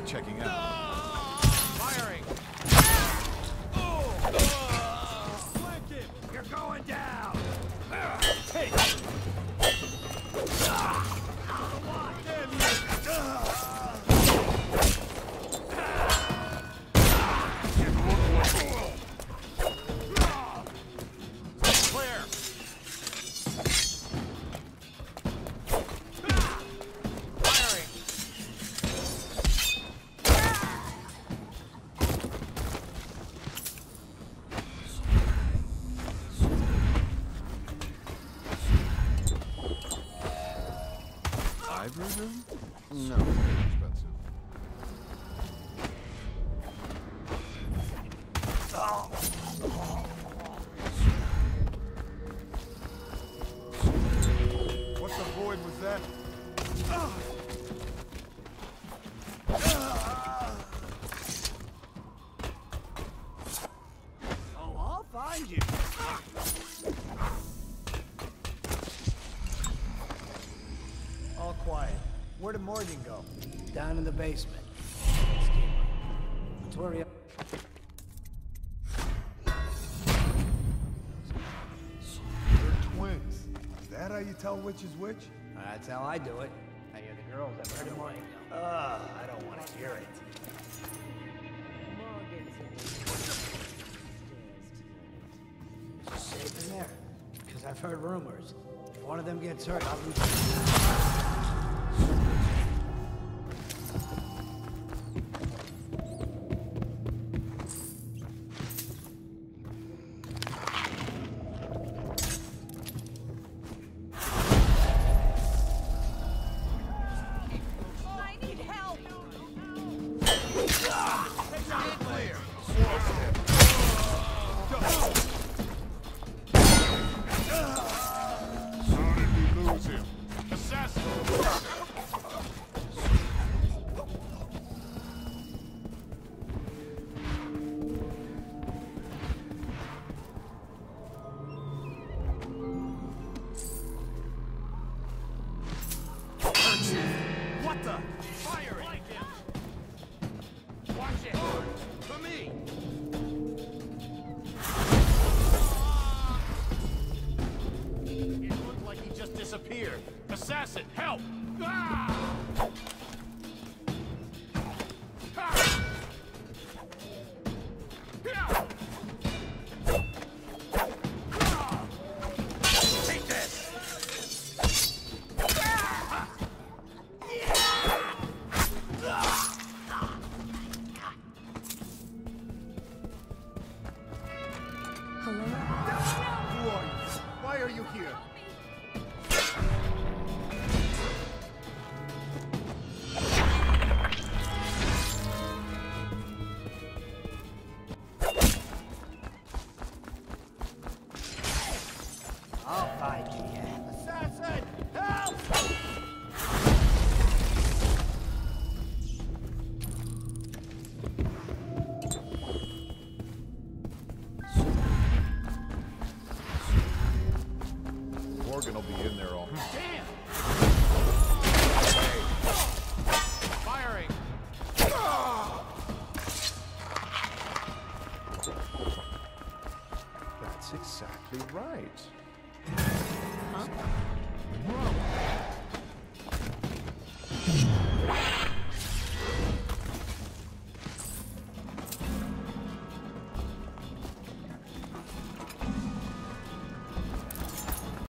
checking out. Firing! You're going down! Take! Ivory room? No. What the void was that? Oh, I'll find you. Quiet. Where did Morgan go? Down in the basement. Let's hurry up. They're twins. Is that how you tell which is which? That's how I do it. I hear the girls have heard of Morgan. Ugh, I don't want to hear it. Just safe in there. Because I've heard rumors. If one of them gets hurt, I'll lose. The? Firing! Watch it! For me! It looked like he just disappeared. Assassin, help! Ah! Ah! Morgan will be in there all. Damn! Firing! That's exactly right. Huh? Whoa.